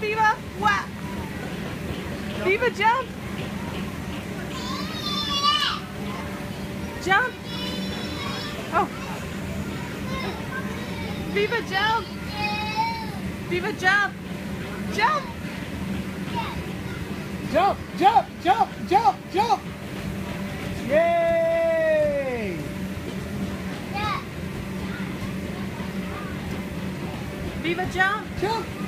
Viva! Wah! Viva, jump! Jump! Oh! Viva, jump! Viva, jump! Jump! Jump, jump, jump, jump, jump! Yay! Viva, jump! Jump!